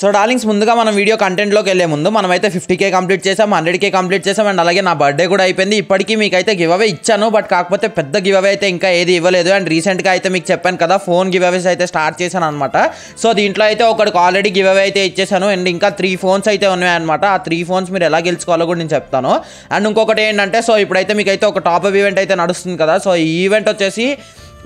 So darlings ముందుగా మనం video కంటెంట్లోకి వెళ్ళే ముందు మనమైతే ఫిఫ్టీ కే కంప్లీట్ చేసాం హండ్రెడ్ కే కంప్లీట్ చేసాం అండ్ అలాగే నా బర్త్డే కూడా అయిపోయింది. ఇప్పటికీ మీకు అయితే గివ్ అవే ఇచ్చాను బట్ కాకపోతే పెద్ద గివ్ అవే అయితే ఇంకా ఏది ఇవ్వలేదు. అండ్ రీసెంట్గా అయితే మీకు చెప్పాను కదా ఫోన్ గివ్ అవేస్ అయితే స్టార్ట్ చేశాను అనమాట సో దీంట్లో అయితే ఒకటికి ఆల్రెడీ గివ్ అవే అయితే ఇచ్చేసాను అండ్ ఇంకా త్రీ ఫోన్స్ అయితే ఉన్నాయన్నమాట ఆ త్రీ ఫోన్స్ మీరు ఎలా గెలుచుకోవాలో కూడా నేను చెప్తాను. అండ్ ఇంకొకటి ఏంటంటే సో ఇప్పుడైతే మీకు అయితే ఒక టాప్ అప్ ఈవెంట్ అయితే నడుస్తుంది కదా. సో ఈ ఈవెంట్ వచ్చేసి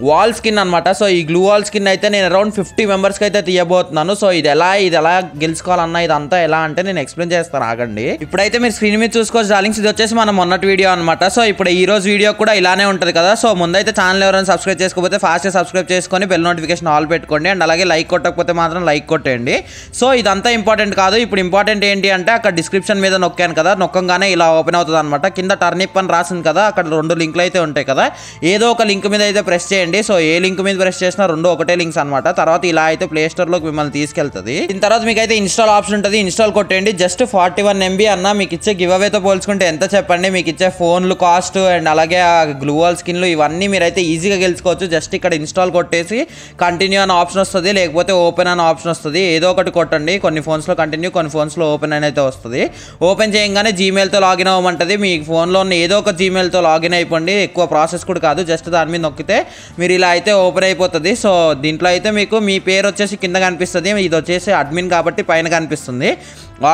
వాల్ స్కిన్ అనమాట సో ఈ గ్లూ వాల్ స్కిన్ అయితే నేను అరౌండ్ ఫిఫ్టీ మెంబర్స్కి అయితే తీయబోతున్నాను. సో ఇది ఎలా ఇది ఎలా గెలుచుకోవాలన్న ఇదంతా ఎలా అంటే నేను ఎక్స్ప్లెయిన్ చేస్తాను. ఆగండి. ఇప్పుడైతే మీరు స్క్రీన్ మీద చూసుకోవచ్చు. డార్లింగ్స్ ఇది వచ్చేసి మనం మొన్నటి వీడియో అనమాట సో ఇప్పుడు ఈ రోజు వీడియో కూడా ఇలానే ఉంటుంది కదా. సో ముందైతే ఛానల్ ఎవరైనా సబ్స్క్రైబ్ చేసుకోకపోతే ఫాస్ట్గా సబ్స్క్రైబ్ చేసుకొని బెల్ నోటిఫికేషన్ ఆల్ పెట్టుకోండి. అండ్ అలాగే లైక్ కొట్టకపోతే మాత్రం లైక్ కొట్టేయండి. సో ఇదంతా ఇంపార్టెంట్ కాదు. ఇప్పుడు ఇంపార్టెంట్ ఏంటి అంటే అక్కడ డిస్క్రిప్షన్ మీద నొక్కాను కదా. నొక్కంగానే ఇలా ఓపెన్ అవుతుంది అనమాట కింద టర్నిప్ అని రాసింది కదా. అక్కడ రెండు లింకులు అయితే ఉంటాయి కదా. ఏదో ఒక లింక్ మీద అయితే ప్రెస్ చేయండి. సో ఏ లింక్ మీద ప్రెస్ చేసినా రెండు ఒకటే లింక్స్ అనమాట తర్వాత ఇలా అయితే ప్లేస్టోర్లోకి మిమ్మల్ని తీసుకెళ్తుంది. దీని తర్వాత మీకు అయితే ఇన్స్టాల్ ఆప్షన్ ఉంటుంది. ఇన్స్టాల్ కొట్టండి జస్ట్ ఫార్టీ వన్ ఎంబీ అన్న మీకు ఇచ్చే గివ్ అవేతో పోల్చుకుంటే ఎంత చెప్పండి? మీకు ఇచ్చే ఫోన్లు కాస్ట్ అండ్ అలాగే ఆ గ్లూవాల్ స్కిన్లు ఇవన్నీ మీరైతే ఈజీగా గెలుచుకోవచ్చు. జస్ట్ ఇక్కడ ఇన్స్టాల్ కొట్టేసి కంటిన్యూ అనే ఆప్షన్ వస్తుంది. లేకపోతే ఓపెన్ అనే ఆప్షన్ వస్తుంది. ఏదో ఒకటి కొట్టండి. కొన్ని ఫోన్స్లో కంటిన్యూ కొన్ని ఫోన్స్లో ఓపెన్ అని అయితే వస్తుంది. ఓపెన్ చేయగానే జీమెయిల్తో లాగిన్ అవ్వమంటుంది. మీ ఫోన్లో ఉన్న ఏదో ఒక జీమెయిల్తో లాగిన్ అయిపోండి. ఎక్కువ ప్రాసెస్ కూడా కాదు. జస్ట్ దాని మీద నొక్కితే మీరు ఇలా అయితే ఓపెన్ అయిపోతుంది. సో దీంట్లో అయితే మీకు మీ పేరు వచ్చేసి కింద కనిపిస్తుంది. ఇది వచ్చేసి అడ్మిన్ కాబట్టి పైన కనిపిస్తుంది.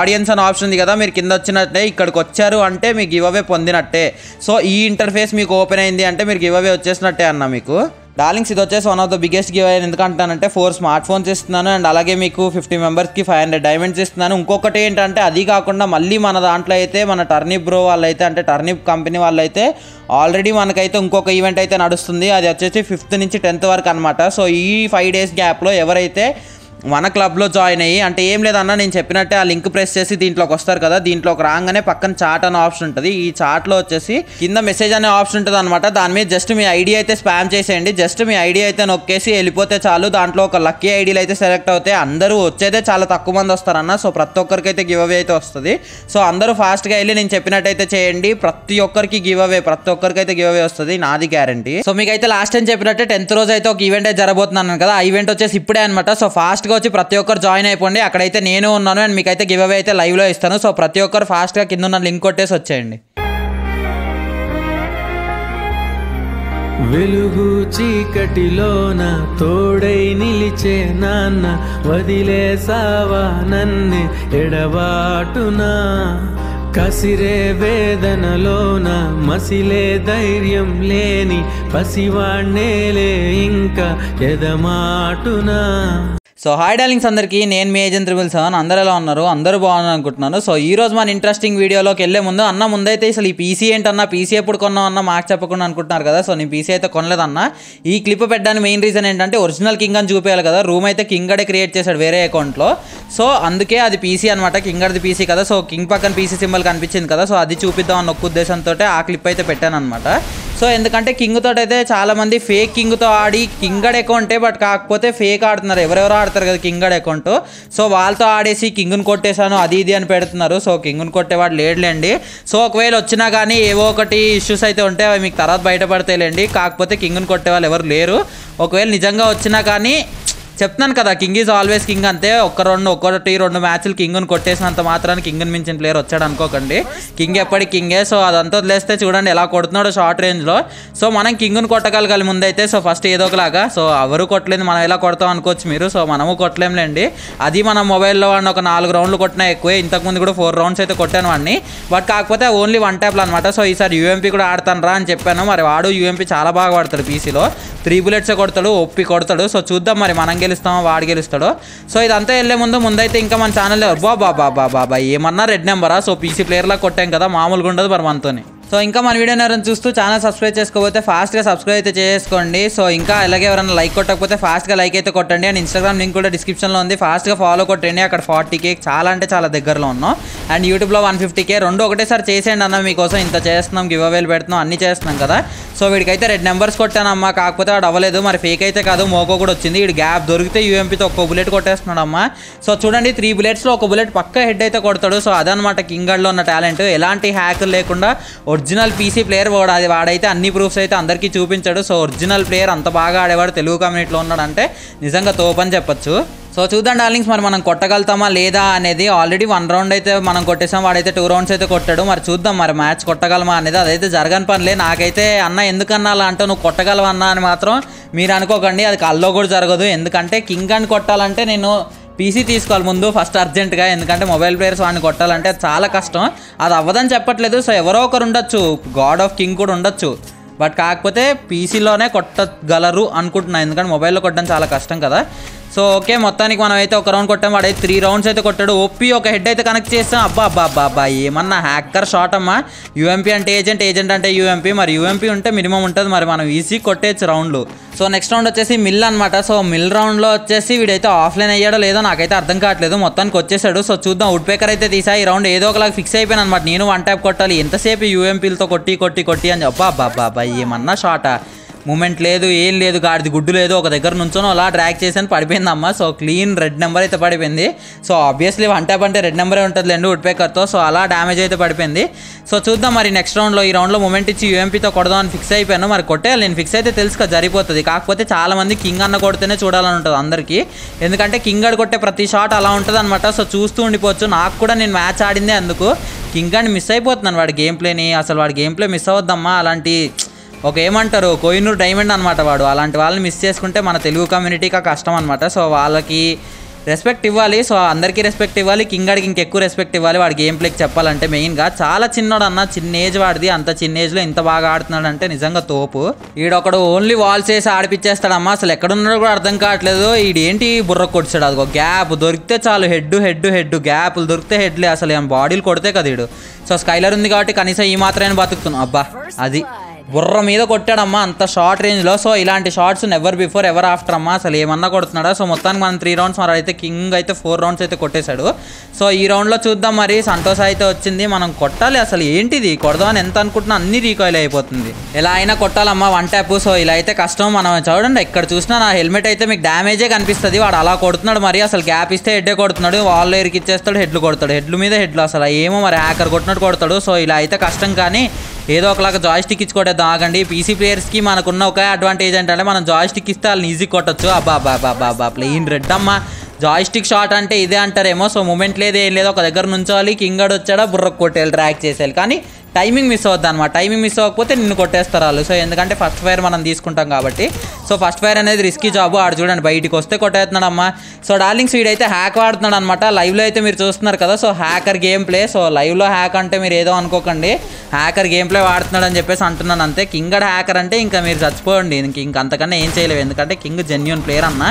ఆడియన్స్ అని ఆప్షన్ ఉంది కదా మీరు కింద వచ్చినట్టే ఇక్కడికి వచ్చారు అంటే మీకు గివ్ అవే పొందినట్టే. సో ఈ ఇంటర్ఫేస్ మీకు ఓపెన్ అయింది అంటే మీరు గివ్ అవే వచ్చేసినట్టే అన్న మీకు. డార్లింగ్స్ ఇది వచ్చేసి one of the biggest give అయ్యాను ఎందుకంటానంటే ఫోర్ స్మార్ట్ ఫోన్స్ ఇస్తున్నాను అండ్ అలాగే మీకు ఫిఫ్టీ మెంబర్స్కి ఫైవ్ హండ్రెడ్ డైమండ్స్ ఇస్తున్నాను. ఇంకొకటి ఏంటంటే అది కాకుండా మళ్ళీ మన దాంట్లో అయితే మన టర్నిప్ బ్రో వాళ్ళైతే అంటే టర్నిప్ కంపెనీ వాళ్ళైతే ఆల్రెడీ మనకైతే ఇంకొక ఈవెంట్ అయితే నడుస్తుంది. అది వచ్చేసి ఫిఫ్త్ నుంచి టెన్త్ వరకు అనమాట సో ఈ ఫైవ్ డేస్ గ్యాప్లో ఎవరైతే మన క్లబ్లో జాయిన్ అయ్యి అంటే ఏం లేదన్నా నేను చెప్పినట్టే ఆ లింక్ ప్రెస్ చేసి దీంట్లోకి వస్తారు కదా దీంట్లోకి రాగానే పక్కన చాట్ అనే ఆప్షన్ ఉంటుంది. ఈ చాట్లో వచ్చేసి కింద మెసేజ్ అనే ఆప్షన్ ఉంటుంది అనమాట దాని మీద జస్ట్ మీ ఐడి అయితే స్పామ్ చేసేయండి. జస్ట్ మీ ఐడి అయితే నొక్కేసి వెళ్ళిపోతే చాలు. దాంట్లో ఒక లక్కీ ఐడీలు అయితే సెలెక్ట్ అవుతాయి. అందరూ వచ్చేదే చాలా తక్కువ మంది వస్తారన్న. సో ప్రతి ఒక్కరికి అయితే గివ్ అవే అయితే వస్తుంది. సో అందరూ ఫాస్ట్గా వెళ్ళి నేను చెప్పినట్టయితే చేయండి. ప్రతి ఒక్కరికి గివ్ అవే ప్రతి ఒక్కరికి అయితే గివ్ అవే వస్తుంది. నాది గ్యారంటీ సో మీకు అయితే లాస్ట్ టైం చెప్పినట్టే టెన్త్ రోజు అయితే ఒక ఈవెంట్ అయితే జరగబోతున్నాను కదా. ఆ ఈవెంట్ వచ్చేసి ఇప్పుడే అనమాట సో ఫాస్ట్ ఫాస్ట్గా వచ్చి ప్రతి ఒక్కరు జాయిన్ అయిపోండి. అక్కడైతే నేను ఉన్నాను అండ్ మీకైతే గివ్ అవే అయితే లైవ్లో ఇస్తాను. సో ప్రతి ఒక్కరు ఫాస్ట్గా కింద ఉన్న లింక్ కొట్టేసి వచ్చేయండి. వెలుగు చీకటిలోన తోడై నిలిచే నాన్న వదిలేసావా నన్నే ఎడబాటునా. కసిరే వేదనలోన మసిలే ధైర్యం లేని పసివాణ్ణేలే ఇంకా ఎదమాటునా. సో హాయ్ డార్లింగ్స్ అందరికీ. నేను మీ ఏజెంట్ త్రిబుల్ సెవెన్ అందరు ఎలా ఉన్నారు? అందరూ బాగున్నారు అనుకుంటున్నాను. సో ఈ రోజు మన ఇంట్రెస్టింగ్ వీడియోలోకి వెళ్ళే ముందు అన్న ముందైతే అసలు ఈ పీసీ ఏంటన్నా? పీసీ ఎప్పుడు కొన్నావు అన్న మాకు చెప్పకుండా అనుకుంటున్నారు కదా. సో నేను పీసీ అయితే కొనలేదన్న. ఈ క్లిప్ పెట్టడానికి మెయిన్ రీజన్ ఏంటంటే ఒరిజినల్ కింగ్ అని చూపించాలి కదా. రూమ్ అయితే కింగ్ అడే క్రియేట్ చేశాడు వేరే అకౌంట్లో సో అందుకే అది పీసీ అనమాట కింగ్ అడిది పీసీ కదా. సో కింగ్ పక్కన పీసీ సింబల్ కనిపించింది కదా. సో అది చూపిద్దాం అన్న ఒక్క ఉద్దేశంతో ఆ క్లిప్ అయితే పెట్టాను అనమాట సో ఎందుకంటే కింగ్ అయితే చాలా మంది ఫేక్ కింగ్తో ఆడి కింగడ్ అకౌంటే బట్ కాకపోతే ఫేక్ ఆడుతున్నారు. ఎవరెవరో ఆడతారు కదా కింగడ్ అకౌంట్ సో వాళ్ళతో ఆడేసి కింగ్ని కొట్టేశాను అది ఇది అని పెడుతున్నారు. సో కింగ్ని కొట్టేవాడు లేడులేండి. సో ఒకవేళ వచ్చినా కానీ ఏవో ఒకటి ఇష్యూస్ అయితే ఉంటే అవి మీకు తర్వాత బయటపడతాయిలేండి. కాకపోతే కింగ్ని కొట్టే వాళ్ళు ఎవరు లేరు. ఒకవేళ నిజంగా వచ్చినా కానీ చెప్తున్నాను కదా కింగ్ ఈజ్ ఆల్వేస్ కింగ్ అంతే ఒక్క రెండు ఒక్కటి రెండు మ్యాచ్లు కింగ్ను కొట్టేసినంత మాత్రాన్ని కింగ్ని మించిన ప్లేయర్ వచ్చాడు అనుకోకండి. కింగ్ ఎప్పటి కింగే సో అదంతా వదిలేస్తే చూడండి ఎలా కొడుతున్నాడో షార్ట్ రేంజ్లో సో మనం కింగ్ను కొట్టగలగాలి ముందైతే సో ఫస్ట్ ఏదో ఒకలాగా. సో ఎవరు కొట్టలేదు మనం ఎలా కొడతాం అనుకోవచ్చు మీరు. సో మనము కొట్టలేంలేండి. అది మన మొబైల్లో వాడిని ఒక నాలుగు రౌండ్లు కొట్టినా ఎక్కువే. ఇంతకుముందు కూడా ఫోర్ రౌండ్స్ అయితే కొట్టాను వాడిని. బట్ కాకపోతే ఓన్లీ వన్ ట్యాప్లు అనమాట సో ఈసారి యూఎంపీ కూడా ఆడతాను రా అని చెప్పాను. మరి వాడు యూఎంపీ చాలా బాగా వాడతాడు పీసీలో త్రీ బుల్లెట్స్ కొడతాడు ఒప్పి కొడతాడు. సో చూద్దాం మరి మనం గెలుస్తామో వాడు గెలుస్తాడో. సో ఇదంతా వెళ్ళే ముందు ముందైతే ఇంకా మన ఛానల్ బాబా బాబా బాబా ఏమన్నా రెడ్ నెంబరా? సో పీసీ ప్లేయర్లా కొట్టాం కదా మామూలుగా ఉండదు మరి మనతోని. సో ఇంకా మన వీడియో ఎవరైనా చూస్తూ ఛానల్ సబ్స్క్రైబ్ చేసుకోకపోతే ఫాస్ట్గా సబ్స్క్రైబ్ అయితే చేసుకోండి. సో ఇంకా అలాగే ఎవరైనా లైక్ కొట్టకపోతే ఫాస్ట్గా లైక్ అయితే కొట్టండి. అండ్ ఇన్స్టాగ్రామ్ లింక్ కూడా డిస్క్రిప్షన్లో ఉంది. ఫాస్ట్గా ఫాలో కొట్టండి. అక్కడ ఫార్టీ కే చాలా అంటే చాలా దగ్గరలో ఉన్నాం. అండ్ యూట్యూబ్లో వన్ ఫిఫ్టీ కే రెండు ఒకటేసారి చేసేయండి అన్న మీకోసం ఇంత చేస్తున్నాం గివ్ అవేలు పెడుతున్నాం అన్ని చేస్తున్నాం కదా. సో వీడికైతే రెడ్ నెంబర్స్ కొట్టానమ్మా. కాకపోతే వాడు అవ్వలేదు. మరి ఫేక్ అయితే కాదు. మోకో కూడా వచ్చింది. వీడు గ్యాప్ దొరికితే యూఎంపీతో ఒక్క బుల్లెట్ కొట్టేస్తున్నాడమ్మా. సో చూడండి త్రీ బుల్లెట్స్లో ఒక బుల్లెట్ పక్క హెడ్ అయితే కొడతాడు. సో అదనమాట కింగడ్లో ఉన్న టాలెంట్ ఎలాంటి హ్యాకులు లేకుండా ఒరిజినల్ పీసీ ప్లేయర్ వాడు అది వాడైతే అన్ని ప్రూఫ్స్ అయితే అందరికీ చూపించాడు. సో ఒరిజినల్ ప్లేయర్ అంత బాగా ఆడేవాడు తెలుగు కమ్యూనిటీలో ఉన్నాడంటే నిజంగా తోపని చెప్పొచ్చు. సో చూద్దాం డార్లింగ్స్ మరి మనం కొట్టగలుగుతామా లేదా అనేది ఆల్రెడీ వన్ రౌండ్ అయితే మనం కొట్టేసాం వాడైతే టూ రౌండ్స్ అయితే కొట్టాడు. మరి చూద్దాం మరి మ్యాచ్ కొట్టగలమా అనేది అదైతే జరగని పనిలే. నాకైతే అన్న ఎందుకన్నా అలా అంటే నువ్వు కొట్టగలవా అన్నా అని మాత్రం మీరు అనుకోకండి. అది కల్లో కూడా జరగదు. ఎందుకంటే కింగ్ అని కొట్టాలంటే నేను పీసీ తీసుకోవాలి ముందు ఫస్ట్ అర్జెంట్గా ఎందుకంటే మొబైల్ ప్లేయర్స్ వాడిని కొట్టాలంటే అది చాలా కష్టం. అది అవ్వదని చెప్పట్లేదు. సో ఎవరో ఒకరు ఉండొచ్చు. గాడ్ ఆఫ్ కింగ్ కూడా ఉండొచ్చు. బట్ కాకపోతే పీసీలోనే కొట్టగలరు అనుకుంటున్నాను ఎందుకంటే మొబైల్లో కొట్టడం చాలా కష్టం కదా. సో ఓకే మొత్తానికి మనం అయితే ఒక రౌండ్ కొట్టాం. వాడు త్రీ రౌండ్స్ అయితే కొట్టాడు. ఒప్పి ఒక హెడ్ అయితే కనెక్ట్ చేస్తాం. అబ్బా అబ్బా అబ్బా అబ్బా ఏమన్నా హ్యాకర్ షాట్ అమ్మా. యూఎంపీ అంటే ఏజెంట్ ఏజెంట్ అంటే యూఎంపీ మరి యూఎంపీ ఉంటే మినిమం ఉంటుంది. మరి మనం ఈజీ కొట్టేయచ్చు రౌండ్లు సో నెక్స్ట్ రౌండ్ వచ్చేసి మిల్ అనమాట సో మిల్ రౌండ్లో వచ్చేసి వీడైతే ఆఫ్లైన్ అయ్యాడో లేదో నాకైతే అర్థం కావట్లేదు. మొత్తానికి వచ్చేసాడు. సో చూద్దాం వుడ్ పేకర్ అయితే తీసా ఈ రౌండ్ ఏదో ఒకలాగా ఫిక్స్ అయిపోయాను అనమాట నేను వన్ ట్యాప్ కొట్టాలి. ఎంతసేపు యూఎంపీలతో కొట్టి కొట్టి కొట్టి అని చెప్పా. అబ్బా అబ్బా అబ్బా ఏమన్నా షాటా మూమెంట్ లేదు ఏం లేదు గాడిది గుడ్డు లేదు ఒక దగ్గర నుంచొని అలా డ్రాక్ చేసాను పడిపోయింది అమ్మ. సో క్లీన్ రెడ్ నెంబర్ అయితే పడిపోయింది. సో ఆబ్వియస్లీ వన్ ట్యాప్ అంటే రెడ్ నెంబరే ఉంటుంది లేండి వుడ్ పేకర్తో సో అలా డ్యామేజ్ అయితే పడిపోయింది. సో చూద్దాం మరి నెక్స్ట్ రౌండ్లో ఈ రౌండ్లో మూమెంట్ ఇచ్చి యూఎంపీతో కొడదాం అని ఫిక్స్ అయిపోయాను. మరి కొట్టేయాలి నేను ఫిక్స్ అయితే తెలుసు కదా జరిగిపోతుంది. కాకపోతే చాలా మంది కింగ్ అన్న కొడితేనే చూడాలని ఉంటుంది అందరికీ. ఎందుకంటే కింగ్ అడ్ కొట్టే ప్రతి షాట్ అలా ఉంటుంది అనమాట సో చూస్తూ ఉండిపోవచ్చు. నాకు కూడా నేను మ్యాచ్ ఆడిందే అందుకు. కింగ్ అని మిస్ అయిపోతున్నాను. వాడి గేమ్ ప్లేని అసలు వాడి గేమ్ ప్లే మిస్ అవద్దమ్మా అలాంటి ఒక ఏమంటారు కోహినూర్ డైమండ్ అనమాట వాడు. అలాంటి వాళ్ళని మిస్ చేసుకుంటే మన తెలుగు కమ్యూనిటీకి కష్టం అనమాట సో వాళ్ళకి రెస్పెక్ట్ ఇవ్వాలి. సో అందరికీ రెస్పెక్ట్ ఇవ్వాలి. కింగాడికి ఇంకెక్కువ రెస్పెక్ట్ ఇవ్వాలి. వాడి గేమ్ ప్లేకి చెప్పాలంటే మెయిన్గా చాలా చిన్నోడు అన్న చిన్న ఏజ్ వాడిది. అంత చిన్న ఏజ్లో ఇంత బాగా ఆడుతున్నాడు అంటే నిజంగా తోపు. ఈడొకడు ఓన్లీ వాల్స్ వేసి ఆడిపించేస్తాడమ్మా అసలు ఎక్కడున్నాడో కూడా అర్థం కావట్లేదు. ఈడేంటి బుర్ర కొడిచాడు అదిగో గ్యాప్ దొరికితే చాలు. హెడ్ హెడ్ హెడ్ గ్యాప్లు దొరికితే హెడ్లే అసలు ఏం బాడీలు కొడితే కదా ఈడు. సో స్కైలర్ ఉంది కాబట్టి కనీసం ఈ మాత్రమే బతుకుతున్నాం. అబ్బా అది బుర్ర మీద కొట్టాడమ్మా అంత షార్ట్ రేంజ్లో సో ఇలాంటి shorts ever before ever after అమ్మా. అసలు ఏమన్నా కొడుతున్నాడా? సో మొత్తానికి మనం త్రీ రౌండ్స్ మరి అయితే కింగ్ అయితే ఫోర్ రౌండ్స్ అయితే కొట్టేశాడు. సో ఈ రౌండ్లో చూద్దాం మరి. సంతోష్ అయితే వచ్చింది. మనం కొట్టాలి అసలు ఏంటిది? కొడదామని ఎంత అనుకుంటున్నా అన్ని రీకాయిల్ అయిపోతుంది. ఎలా అయినా కొట్టాలమ్మా వన్ ట్యాప్ సో ఇలా అయితే కష్టం. మనం చూడండి ఇక్కడ చూసినా నా హెల్మెట్ అయితే మీకు డ్యామేజే కనిపిస్తుంది. వాడు అలా కొడుతున్నాడు మరి. అసలు గ్యాప్ ఇస్తే హెడ్డే కొడుతున్నాడు. వాళ్ళు ఎరికి ఇచ్చేస్తాడు హెడ్లు కొడతాడు. హెడ్లు మీద హెడ్లు అసలు. ఏమో మరి హ్యాకర్ కొట్టినట్టు కొడతాడు. సో ఇలా అయితే కష్టం కానీ ఏదో ఒకలాగా జాయిస్టిక్ ఇచ్చి ఇచ్చుకోవడం ఆగండి పీసీ ప్లేయర్స్కి మనకున్న ఒక అడ్వాంటేజ్ ఏంటంటే మనం జాయిస్టిక్ ఇస్తే వాళ్ళని ఈజీ కొట్టచ్చు. అబ్బా అబ్బా అబ్బా ప్లెయిన్ రెడ్ అమ్మ. జాయిస్టిక్ షాట్ అంటే ఇదే అంటారేమో. సో మూమెంట్ లేదు ఏం లేదు ఒక దగ్గర నుంచోవాలి. కింగడ్ వచ్చాడా బుర్ర కొట్టేయాలి ట్రాక్ చేసేయాలి. కానీ టైమింగ్ మిస్ అవుద్ది అనమాట టైమింగ్ మిస్ అవ్వకపోతే నిన్ను కొట్టేస్తారు వాళ్ళు. సో ఎందుకంటే ఫస్ట్ ఫైర్ మనం తీసుకుంటాం కాబట్టి. సో ఫస్ట్ ఫైర్ అనేది రిస్కీ జాబ్ ఆడు చూడండి బయటికి వస్తే కొట్టేస్తున్నాడమ్మా. సో డార్లింగ్స్ వీడైతే హ్యాక్ వాడుతున్నాడు అనమాట లైవ్లో అయితే మీరు చూస్తున్నారు కదా. So hacker game play so లైవ్లో హ్యాక్ అంటే మీరు ఏదో అనుకోకండి. హ్యాకర్ గేమ్ ప్లే వాడుతున్నాడు అని చెప్పేసి అంటున్నాను అంతే. కింగ్ హ్యాకర్ అంటే ఇంకా మీరు చచ్చిపోండి. ఇంక ఇంక అంతకన్నా ఏం చేయలేవు. ఎందుకంటే కింగ్ జెన్యున్ ప్లేయర్ అన్న.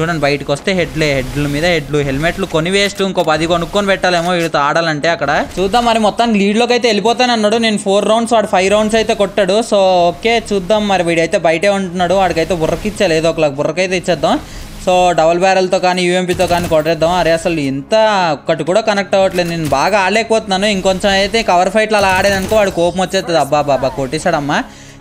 చూడండి బయటకు వస్తే హెడ్లే హెడ్ల మీద హెడ్లు హెల్మెట్లు కొని వేస్ట్ ఇంకో పది కొనుక్కొని పెట్టాలేమో వీడితో ఆడాలంటే అక్కడ. చూద్దాం మరి మొత్తం లీడ్లోకి అయితే వెళ్ళిపోతాను అన్నాడు. నేను ఫోర్ రౌండ్స్ వాడు ఫైవ్ రౌండ్స్ అయితే కొట్టాడు. సో ఓకే చూద్దాం మరి వీడైతే బయటే ఉంటున్నాడు. వాడికైతే బుర్రకిచ్చాలి. ఏదో ఒకలాగా బుర్రకైతే ఇచ్చేద్దాం. సో డబల్ బ్యారెల్తో కానీ యూఎంపీతో కానీ కొట్టేద్దాం. అరే అసలు ఇంత ఒక్కటి కూడా కనెక్ట్ అవ్వట్లేదు. నేను బాగా ఆడలేకపోతున్నాను. ఇంకొంచెం అయితే కవర్ ఫైట్లు అలా ఆడేదనుకో వాడు కోపం వచ్చేస్తుంది అబ్బా బాబా కొట్టేశాడమ్మా.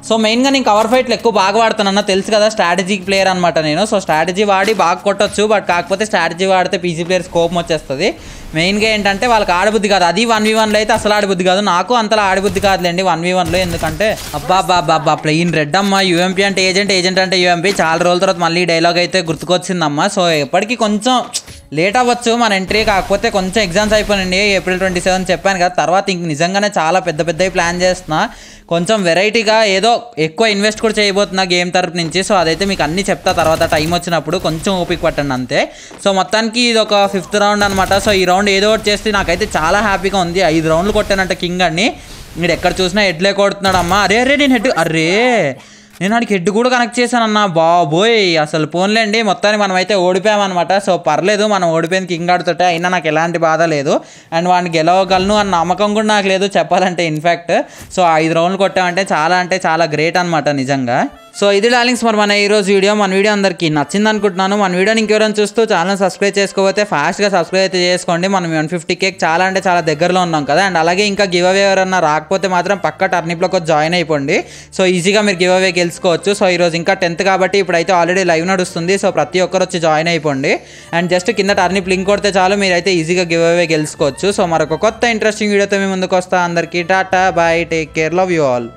సో మెయిన్గా నేను కవర్ ఫైట్లు ఎక్కువ బాగా వాడుతానన్న తెలుసు కదా స్ట్రాటజీ ప్లేయర్ అనమాట నేను. సో స్ట్రాటజీ వాడి బాగా కొట్టొచ్చు బట్ కాకపోతే స్ట్రాటజీ వాడితే పీసీ ప్లేయర్స్ కోపం వచ్చేస్తుంది. మెయిన్గా ఏంటంటే వాళ్ళకి ఆడబుద్ధి కాదు. అది వన్ వీ వన్లో అయితే అసలు ఆడబుద్ధి కాదు. నాకు అంతలా ఆడబుద్ధి కాదులేండి వన్ వీ వన్లో ఎందుకంటే అబ్బా అబ్బా అబ్బా అబ్బా ప్లెయిన్ రెడ్ అమ్మ యూఎంపీ అంటే ఏజెంట్ ఏజెంట్ అంటే యూఎంపీ చాలా రోజుల తర్వాత మళ్ళీ డైలాగ్ అయితే గుర్తుకొచ్చిందమ్మా. సో ఎప్పటికీ కొంచెం లేట్ అవ్వచ్చు మన ఎంట్రీ కాకపోతే కొంచెం ఎగ్జామ్స్ అయిపోయినండి ఏప్రిల్ ట్వంటీ సెవెన్ చెప్పాను కదా. తర్వాత ఇంక నిజంగానే చాలా పెద్ద పెద్దవి ప్లాన్ చేస్తున్నా. కొంచెం వెరైటీగా ఏదో ఎక్కువ ఇన్వెస్ట్ కూడా చేయబోతున్నా గేమ్ తరపు నుంచి. సో అదైతే మీకు అన్నీ చెప్తా తర్వాత టైం వచ్చినప్పుడు కొంచెం ఓపిక పట్టండి అంతే. సో మొత్తానికి ఇది ఒక ఫిఫ్త్ రౌండ్ అనమాట సో ఈ రౌండ్ ఏదో ఒకటి చేస్తే నాకైతే చాలా హ్యాపీగా ఉంది. ఐదు రౌండ్లు కొట్టానంట కింగ్ అన్ని. మీరు ఎక్కడ చూసినా హెడ్లే కొడుతున్నాడమ్మా. అరే అరే నేను హెడ్ అరే నేను వాడికి హెడ్ కూడా కనెక్ట్ చేశానన్న బాబోయ్ అసలు పోన్లేండి మొత్తానికి మనం అయితే ఓడిపోయామన్నమాట. సో పర్లేదు మనం ఓడిపోయింది కింగ్ ఆడుతుంటే అయినా నాకు ఎలాంటి బాధ లేదు. అండ్ వాడిని గెలవగలను అన్న నమ్మకం కూడా నాకు లేదు చెప్పాలంటే ఇన్ఫ్యాక్ట్ సో ఐదు రౌండ్లు కొట్టామంటే చాలా అంటే చాలా గ్రేట్ అనమాట నిజంగా. సో ఇది డార్లింగ్స్ మరి మన ఈరోజు వీడియో. మన వీడియో అందరికీ నచ్చింది అనుకుంటున్నాను మన వీడియోని ఇంకెవరైనా చూస్తూ ఛానల్ సబ్స్క్రైబ్ చేసుకోకపోతే ఫాస్ట్గా సబ్స్క్రైబ్ అయితే చేసుకోండి. మనం వన్ ఫిఫ్టీ కేక్ చాలా అంటే చాలా దగ్గరలో ఉన్నాం కదా. అండ్ అలాగే ఇంకా గివ్ అవే ఎవరన్నా రాకపోతే మాత్రం పక్క టర్నిప్లోకి వచ్చి జాయిన్ అయిపోండి. సో ఈజీగా మీరు గివ్ అవే గెలుచుకోవచ్చు. సో ఈరోజు ఇంకా టెన్త్ కాబట్టి ఇప్పుడైతే ఆల్రెడీ లైవ్ నడుస్తుంది. సో ప్రతి ఒక్కరు వచ్చి జాయిన్ అయిపోండి. అండ్ జస్ట్ కింద టర్నిప్ లింక్ కొడితే చాలు మీరైతే ఈజీగా గివ్ అవే గెలుచుకోవచ్చు. సో మరొక కొత్త ఇంట్రెస్టింగ్ వీడియోతో మీ ముందుకు వస్తా. అందరికీ tata bye take care love you all.